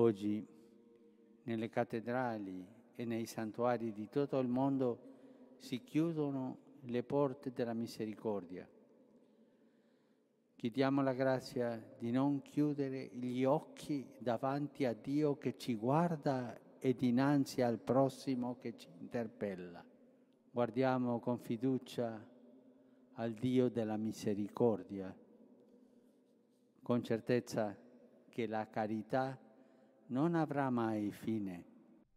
Oggi nelle cattedrali e nei santuari di tutto il mondo si chiudono le porte della misericordia. Chiediamo la grazia di non chiudere gli occhi davanti a Dio che ci guarda e dinanzi al prossimo che ci interpella. Guardiamo con fiducia al Dio della misericordia, con certezza che la carità non avrà mai fine.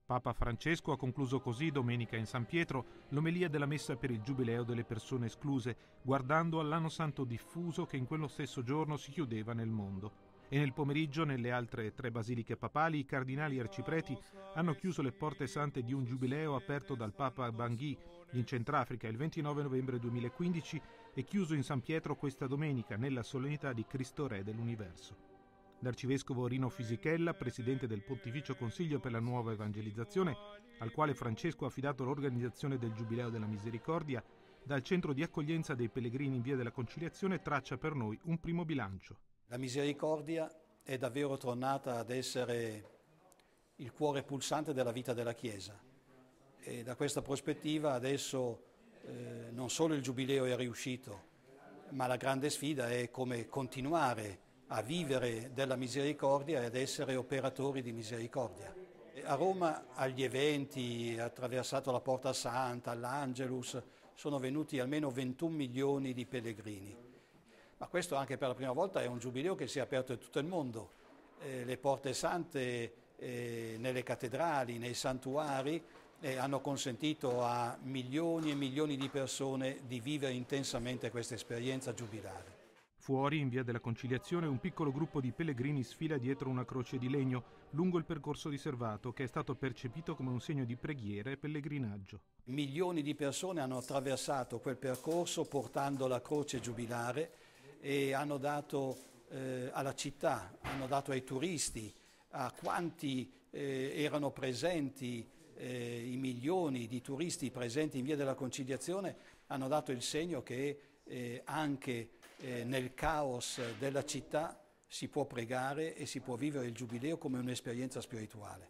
Papa Francesco ha concluso così domenica in San Pietro l'omelia della messa per il giubileo delle persone escluse, guardando all'anno santo diffuso che in quello stesso giorno si chiudeva nel mondo. E nel pomeriggio, nelle altre tre basiliche papali, i cardinali arcipreti hanno chiuso le porte sante di un giubileo aperto dal Papa Bangui in Centrafrica il 29 novembre 2015 e chiuso in San Pietro questa domenica nella solennità di Cristo Re dell'Universo. L'arcivescovo Rino Fisichella, presidente del Pontificio Consiglio per la Nuova Evangelizzazione, al quale Francesco ha affidato l'organizzazione del Giubileo della Misericordia, dal centro di accoglienza dei pellegrini in via della Conciliazione traccia per noi un primo bilancio. La misericordia è davvero tornata ad essere il cuore pulsante della vita della Chiesa e da questa prospettiva adesso eh, non solo il Giubileo è riuscito, ma la grande sfida è come continuare a vivere della misericordia e ad essere operatori di misericordia. A Roma agli eventi, attraversato la Porta Santa, all'Angelus, sono venuti almeno 21 milioni di pellegrini. Ma questo anche per la prima volta è un giubileo che si è aperto in tutto il mondo. Eh, le porte sante eh, nelle cattedrali, nei santuari, eh, hanno consentito a milioni e milioni di persone di vivere intensamente questa esperienza giubilare. Fuori, in via della Conciliazione, un piccolo gruppo di pellegrini sfila dietro una croce di legno lungo il percorso riservato che è stato percepito come un segno di preghiera e pellegrinaggio. Milioni di persone hanno attraversato quel percorso portando la croce giubilare e hanno dato eh, alla città, hanno dato ai turisti, a quanti eh, erano presenti, eh, i milioni di turisti presenti in via della Conciliazione, hanno dato il segno che eh, anche eh, nel caos della città si può pregare e si può vivere il giubileo come un'esperienza spirituale.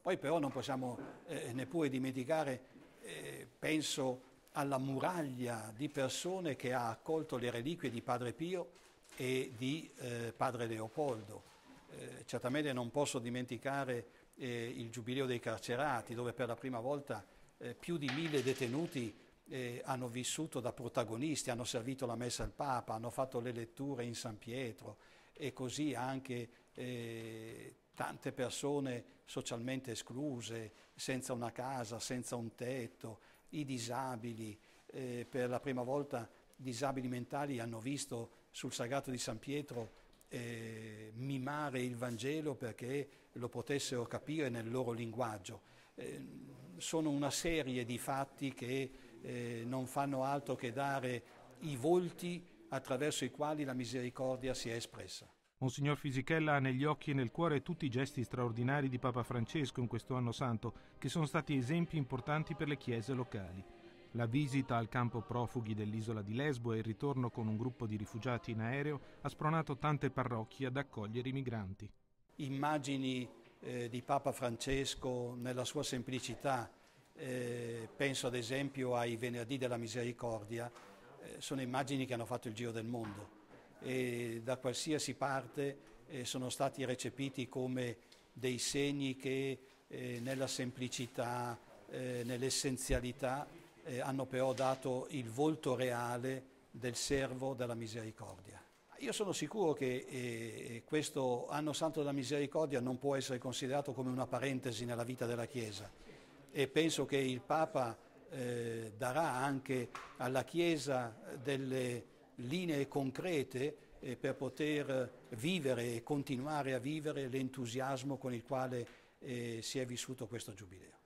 Poi però non possiamo eh, neppure dimenticare, eh, penso alla muraglia di persone che ha accolto le reliquie di Padre Pio e di eh, Padre Leopoldo. Eh, certamente non posso dimenticare il giubileo dei carcerati, dove per la prima volta più di mille detenuti eh, hanno vissuto da protagonisti, hanno servito la messa al Papa, hanno fatto le letture in San Pietro e così anche eh, tante persone socialmente escluse, senza una casa, senza un tetto, i disabili, eh, per la prima volta disabili mentali hanno visto sul Sagrato di San Pietro eh, mimare il Vangelo perché lo potessero capire nel loro linguaggio. Eh, sono una serie di fatti che eh, non fanno altro che dare i volti attraverso i quali la misericordia si è espressa. Monsignor Fisichella ha negli occhi e nel cuore tutti i gesti straordinari di Papa Francesco in questo anno santo, che sono stati esempi importanti per le chiese locali. La visita al campo profughi dell'isola di Lesbo e il ritorno con un gruppo di rifugiati in aereo ha spronato tante parrocchie ad accogliere i migranti. Immagini eh, di Papa Francesco nella sua semplicità, eh, penso ad esempio ai venerdì della misericordia, eh, sono immagini che hanno fatto il giro del mondo e da qualsiasi parte eh, sono stati recepiti come dei segni che eh, nella semplicità, eh, nell'essenzialità eh, hanno però dato il volto reale del servo della misericordia. Io sono sicuro che eh, questo anno santo della misericordia non può essere considerato come una parentesi nella vita della Chiesa e penso che il Papa eh, darà anche alla Chiesa delle linee concrete eh, per poter vivere e continuare a vivere l'entusiasmo con il quale eh, si è vissuto questo Giubileo.